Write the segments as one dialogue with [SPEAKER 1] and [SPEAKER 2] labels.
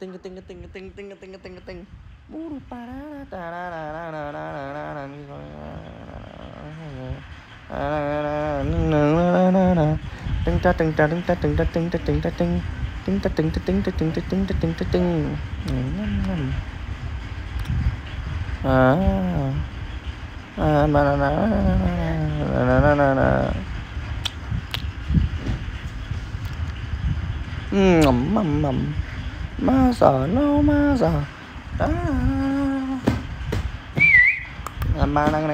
[SPEAKER 1] tinh tinh tinh tinh tinh tinh tinh tinh ting buru para ta ra ra ra ra ra ra ra ra tinh ta tinh ta tinh ta tinh ta tinh ta tinh ta tinh tinh ta tinh ta tinh ta tinh ta tinh ta tinh ta tinh à à na na na na na na na ngầm mầm mầm masa
[SPEAKER 2] no masa manang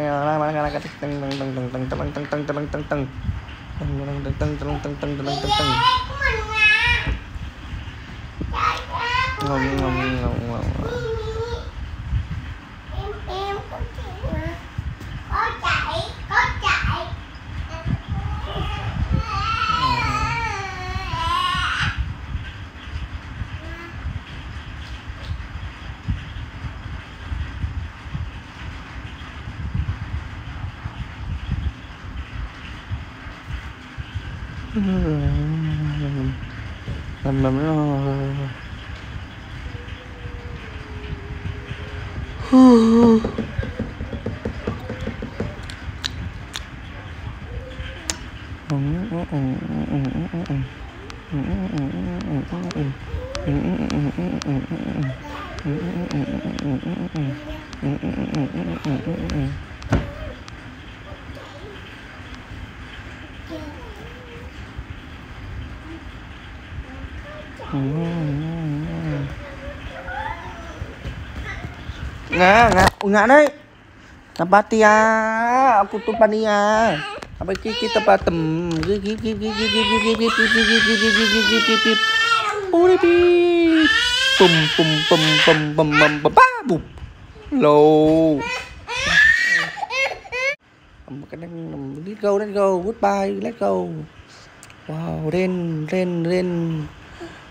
[SPEAKER 2] ngomong ngomong ngomong ngomong
[SPEAKER 1] làm làm nó Mm-mm-mm. Kita patem? Gip gip gip gip gip gip gip gip gip gip gip gip gip gip gip gip gip. Uri bip. Pum pum pum pum pum pum pum pa bụp. Lô. Cái đang let's go, let's go, goodbye, let's go. Wow, ren
[SPEAKER 2] ren ren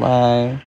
[SPEAKER 1] 拜。